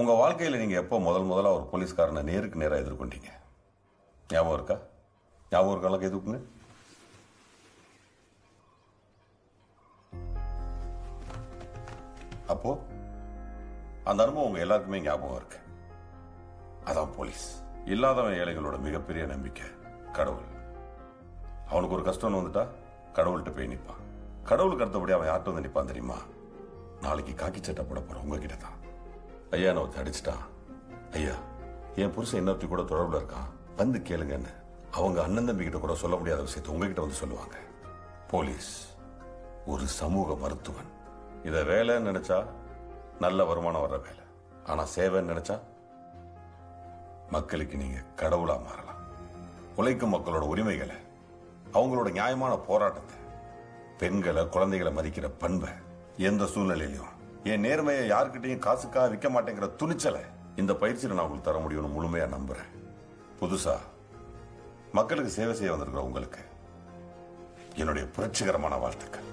உங்கள் வாழ்க்கையில் நீங்கள் எப்போ முதல் முதலாக ஒரு போலீஸ்காரனை நேருக்கு நேராக எதிர்கொண்டீங்க? ஞாபகம் இருக்கா? ஞாபகம் இருக்கால எதுக்குங்க அப்போ அந்த அனுபவம் உங்க எல்லாருக்குமே ஞாபகம் இருக்கு. அதான் போலீஸ். இல்லாதவன் ஏழைகளோட மிகப்பெரிய நம்பிக்கை கடவுள். அவனுக்கு ஒரு கஷ்டம்னு வந்துட்டா கடவுள்கிட்ட போய் நிற்பான் கடவுளுக்கு அடுத்தபடி அவன் யார்கிட்ட வந்து நிற்பான் தெரியுமா? நாளைக்கு காக்கி சட்டை போட போற உங்ககிட்ட தான் ஐயா நான் ஒருத்தன் அடிச்சிட்டான். ஐயா என் புருஷன் இன்னொருத்தி கூட தொடர்புல இருக்கான். வந்து கேளுங்கன்னு. அவங்க அண்ணன் தம்பி கிட்ட கூட சொல்ல முடியாத விஷயத்தை உங்ககிட்ட வந்து சொல்லுவாங்க. போலீஸ் ஒரு சமூக மருத்துவன். இத வேலைன்னு நினைச்சா நல்ல வருமானம் வர்ற வேலை. ஆனா சேவைன்னு நினைச்சா மக்களுக்கு நீங்க கடவுளா மாறலாம். உழைக்கும் மக்களோட உரிமைகளை அவங்களோட நியாயமான போராட்டத்தை பெண்களை குழந்தைகளை மதிக்கிற பண்பை எந்த சூழ்நிலையிலும் என் நேர்மையை யாருக்கிட்டையும் காசுக்காக விற்க மாட்டேங்கிற துணிச்சலை இந்த பயிற்சியில நான் உங்களுக்கு தர முடியும்னு முழுமையா நம்புறேன். புதுசா மக்களுக்கு சேவை செய்ய வந்திருக்கிற உங்களுக்கு என்னுடைய புரட்சிகரமான வாழ்த்துக்கள்.